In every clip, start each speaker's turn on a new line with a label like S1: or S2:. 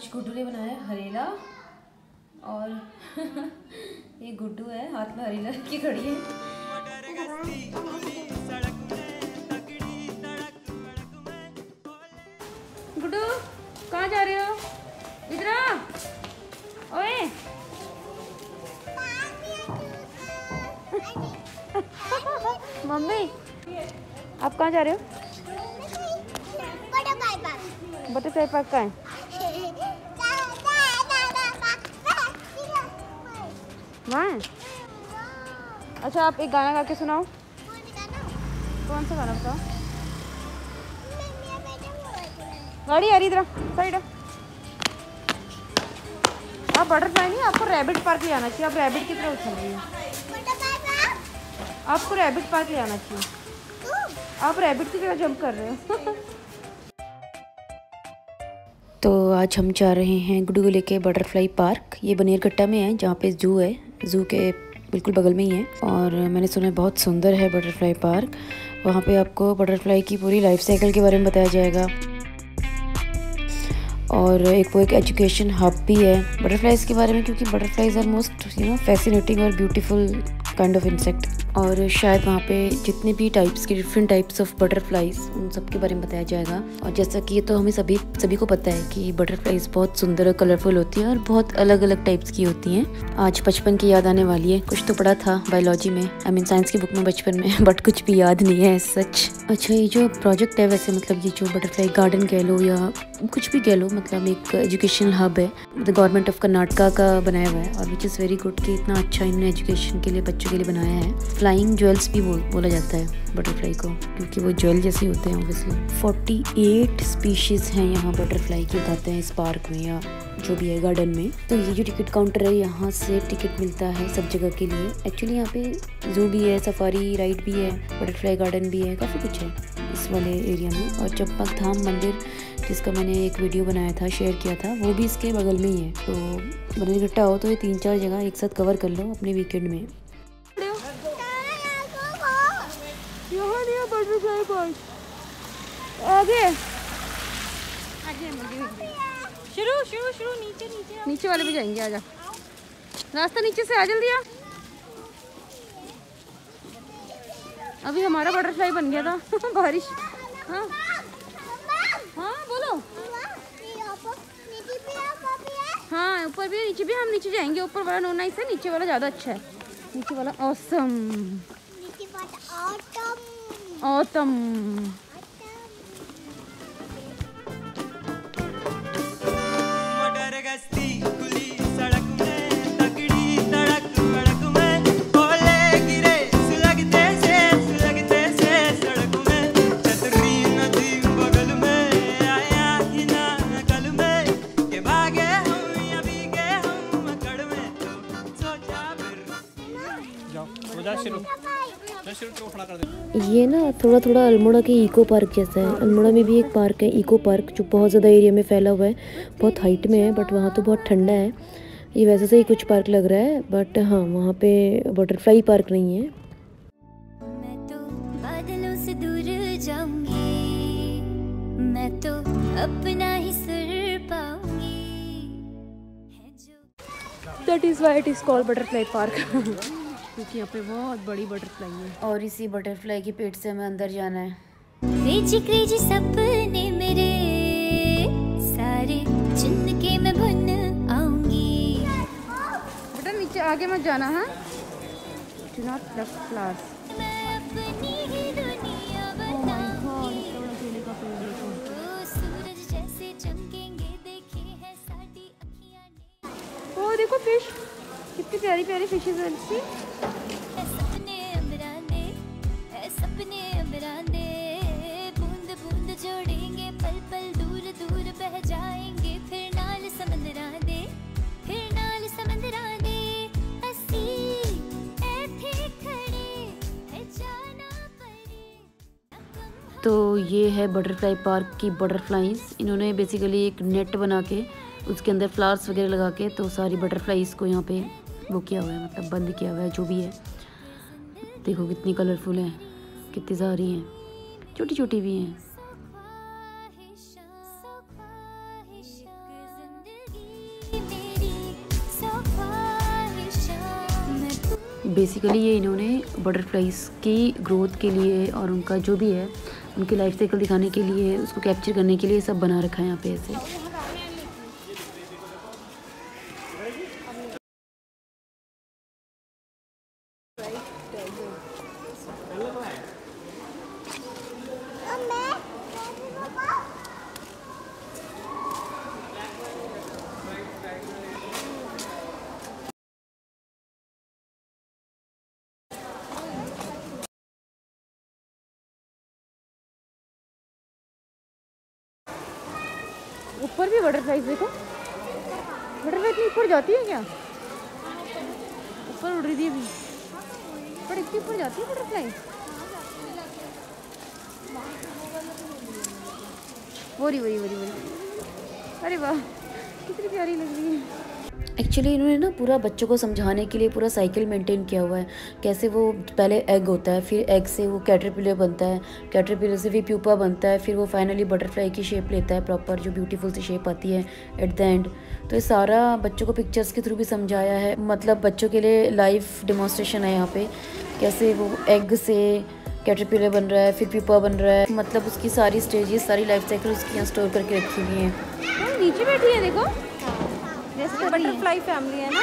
S1: आज गुड्डू ने बनाया हरेला और ये गुड्डू है हाथ में हरेला की खड़ी है। गुड्डू कहाँ जा रहे हो? इधर ओए। मम्मी आप कहाँ जा रहे हो? Butterfly park. का है? वहाँ अच्छा आप एक गाना गा के सुनाओ। कौन सा गाना बताओ? गाड़ी आ रही इधर साइड आप बटरफ्लाई नहीं, आपको रैबिट पार्क ले आना चाहिए। आप रैबिट की तरह उछल रही हो। आपको रैबिट पार्क ले आना चाहिए। आप रैबिट की तरह जंप कर रहे हो। तो आज हम जा रहे हैं गुड्डू को बटरफ्लाई पार्क। ये बनेरघट्टा में है, जहाँ पे जू है। जू के बिल्कुल बगल में ही है और मैंने सुना है बहुत सुंदर है बटरफ्लाई पार्क। वहाँ पे आपको बटरफ्लाई की पूरी लाइफ साइकिल के बारे में बताया जाएगा। और एक वो एक एजुकेशन हब भी है बटरफ्लाईज़ के बारे में क्योंकि butterflies are most, you know, fascinating और ब्यूटीफुल काइंड ऑफ़ इंसेक्ट। और शायद वहाँ पे जितने भी टाइप्स के डिफरेंट टाइप्स ऑफ़ बटरफ्लाइज उन सब के बारे में बताया जाएगा। और जैसा कि ये तो हमें सभी सभी को पता है कि बटरफ्लाइज बहुत सुंदर और कलरफुल होती हैं और बहुत अलग अलग टाइप्स की होती हैं। आज बचपन की याद आने वाली है। कुछ तो पढ़ा था बायोलॉजी में। आई मीन साइंस की बुक में बचपन में बट कुछ भी याद नहीं है सच अच्छा ये जो प्रोजेक्ट है वैसे मतलब ये जो बटरफ्लाई गार्डन कह लो या कुछ भी कह लो मतलब एक एजुकेशनल हब है। द गवर्नमेंट ऑफ़ कर्नाटका का बनाया हुआ है और विच इज़ वेरी गुड कि इतना अच्छा इन्होंने एजुकेशन के लिए, बच्चों के लिए बनाया है। फ्लाइंग ज्वेल्स भी बोल, बोला जाता है बटरफ्लाई को क्योंकि वो ज्वेल जैसे होते हैं ऑब्वियसली 48 स्पीशीज़ हैं यहाँ बटरफ्लाई की बताते हैं इस पार्क में या जो भी है गार्डन में। तो ये जो टिकट काउंटर है यहाँ से टिकट मिलता है सब जगह के लिए। एक्चुअली यहाँ पे जू भी है सफारी राइड भी है बटरफ्लाई गार्डन भी है काफ़ी कुछ है इस वाले एरिया में। और चंपक धाम मंदिर जिसका मैंने एक वीडियो बनाया था शेयर किया था वो भी इसके बगल में ही है। तो बनेरघट्टा हो तो ये तीन चार जगह एक साथ कवर कर लो अपने वीकेंड में। आगे। आगे शुरू शुरू शुरू नीचे नीचे। नीचे वाले पे जाएँगे आजा। रास्ता नीचे से आ जल्दी आ। अभी हमारा बटरफ्लाई बन गया था। बारिश। हाँ। हाँ बोलो। हाँ ऊपर भी नीचे भी हम नीचे जाएँगे। ऊपर वाला नो नाइस है नीचे वाला ज़्यादा अच्छा है। नीचे वाला ऑसम Autumn. ये ना थोड़ा थोड़ा अल्मोड़ा के इको पार्क जैसा है। अल्मोड़ा में भी एक पार्क है इको पार्क जो बहुत ज़्यादा एरिया में फैला हुआ है। बहुत हाइट में है बट वहाँ तो बहुत ठंडा है। ये वैसे से ही कुछ पार्क लग रहा है बट हाँ वहाँ पे बटरफ्लाई पार्क नहीं है।
S2: मैं तो बादलों से दूर जाऊँगी। मैं तो अपना ही सुर पाऊँगी।
S1: That is why it is called butterfly park क्योंकि यहाँ पे बहुत बड़ी बटरफ्लाई है। और इसी बटरफ्लाई के पेट से हमें अंदर जाना है।
S2: क्रेजी क्रेजी सपने मेरे सारे चुन के मैं भुन आऊँगी।
S1: बेटा नीचे आगे मत जाना है? डू नॉट लेफ़्ट क्लास
S2: मैं अपनी ही दुनिया बनाऊँगी। ओ सूरज जैसे देखे है साडी अखियाँ। ने
S1: ओ देखो फ़िश कितनी प्यारी प्यारी फिशेज हैं इसकी। तो ये है बटरफ्लाई पार्क की बटरफ्लाइज इन्होंने बेसिकली एक नेट बना के, उसके अंदर फ्लावर्स वगैरह लगा के तो सारी बटरफ्लाइज को यहाँ पे वो किया हुआ है मतलब बंद किया हुआ है, जो भी है। देखो कितनी कलरफुल हैं, कितनी सारी हैं छोटी छोटी भी हैं। बेसिकली ये इन्होंने बटरफ्लाइज की ग्रोथ के लिए और उनका जो भी है उनकी लाइफ साइकिल दिखाने के लिए, उसको कैप्चर करने के लिए सब बना रखा है यहाँ पे ऐसे। ऊपर भी बटरफ्लाई देखो। बटरफ्लाई इतनी ऊपर जाती है क्या? ऊपर उड़ रही थी अभी। पर इतनी ऊपर जाती है बटरफ्लाई वही वही वही वही अरे वाह, कितनी प्यारी लग रही है। एक्चुअली इन्होंने ना पूरा बच्चों को समझाने के लिए पूरा साइकिल मेंटेन किया हुआ है। कैसे वो पहले एग होता है, फिर एग से वो कैटरपिलर बनता है कैटरपिलर से फिर प्यूपा बनता है, फिर वो फाइनली बटरफ्लाई की शेप लेता है प्रॉपर जो ब्यूटीफुल सी शेप आती है एट द एंड तो ये सारा बच्चों को पिक्चर्स के थ्रू भी समझाया है। मतलब बच्चों के लिए लाइव डेमोन्स्ट्रेशन है यहाँ पे। कैसे वो एग से कैटरपिलर बन रहा है, फिर प्यूपा बन रहा है। मतलब उसकी सारी स्टेजेस सारी लाइफ साइकिल उसकी यहाँ स्टोर करके रखी हुई हैं, नीचे बैठी है, देखो। जैसे बटरफ्लाई फैमिली है ना?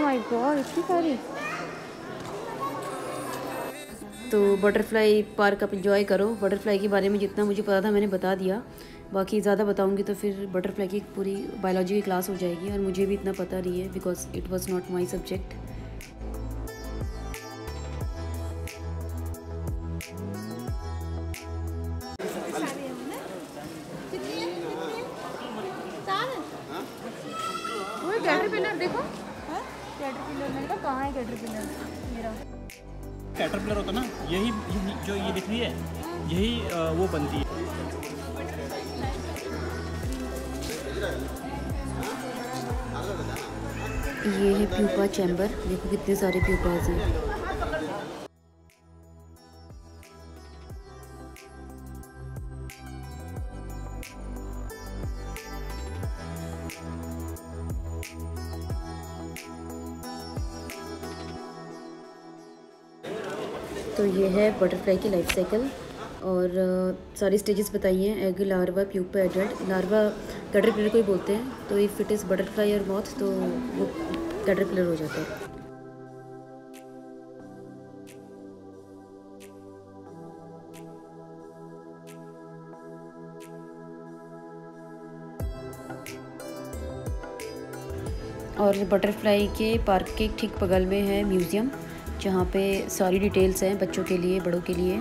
S1: माय गॉड इतनी सारी। तो बटरफ्लाई पार्क आप इंजॉय करो। बटरफ्लाई के बारे में जितना मुझे पता था, मैंने बता दिया। बाकी ज़्यादा बताऊँगी तो फिर बटरफ्लाई की पूरी बायोलॉजी की क्लास हो जाएगी और मुझे भी इतना पता नहीं है because it was not my subject caterpillar
S3: होता ना, यही जो ये दिख रही है, यही वो बनती है।
S1: ये है प्यूपा चैम्बर देखो कितने सारे प्यूपाज हैं। तो ये है बटरफ्लाई की लाइफ साइकिल और सारी स्टेजेस बताई हैं egg larva pupa adult larva caterpillar को ही बोलते हैं तो इफ़ इट इज़ बटरफ्लाई और मॉथ तो वो कैटरपिलर हो जाता है। और बटरफ्लाई के पार्क के ठीक बगल में है म्यूज़ियम जहाँ पे सारी डिटेल्स हैं बच्चों के लिए बड़ों के लिए।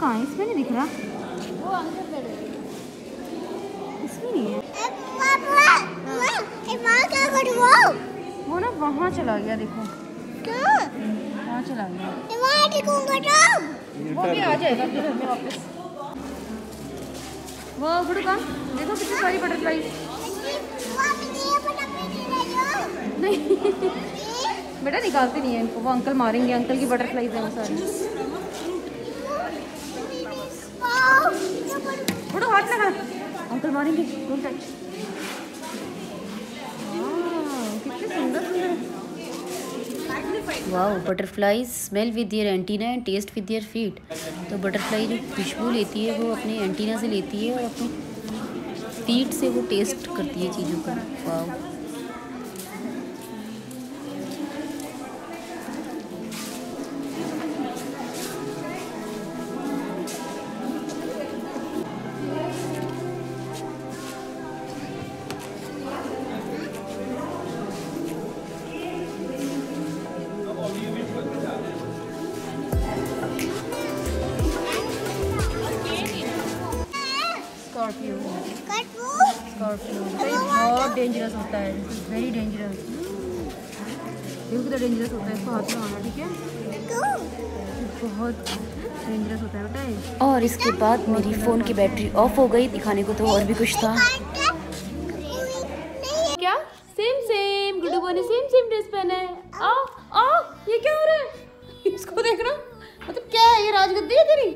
S4: कहाँ है? इसमें नहीं दिख रहा।
S5: वो अंदर
S4: इसमें नहीं है। वो ना वहाँ चला गया देखो। वहाँ चला गया। वो भी आ जाएगा घर में वापस। वो गुड़ू कहाँ देखो कितनी सारी बटरफ्लाई। नहीं बेटा निकालते नहीं है इनको। वो अंकल मारेंगे अंकल की बटरफ्लाईज हैं वो सारी। मारेंगे डोंट टच कितने सुंदर सुंदर। वाह butterfly smell with their antenna and taste with your feet तो बटरफ्लाई जो खुशबू लेती है, वो अपने एंटीना से लेती है और अपनी फीट से वो टेस्ट करती है चीज़ों को। वाओ स्कॉर्पियो स्कॉर्पियो बहुत डेंजरस होता है. वेरी डेंजरस देखो कितना डेंजरस होता है इसको हाथ में आना ठीक है? बहुत डेंजरस होता है बेटा ये. और इसके बाद मेरी फ़ोन की बैटरी ऑफ़ हो गई दिखाने को तो और भी कुछ था. क्या? सेम सेम गुड्डू ने सेम सेम ड्रेस पहना है. आ आ ये क्या हो रहा है? इसको देखना. मतलब क्या है ये राजगद्दी है तेरी?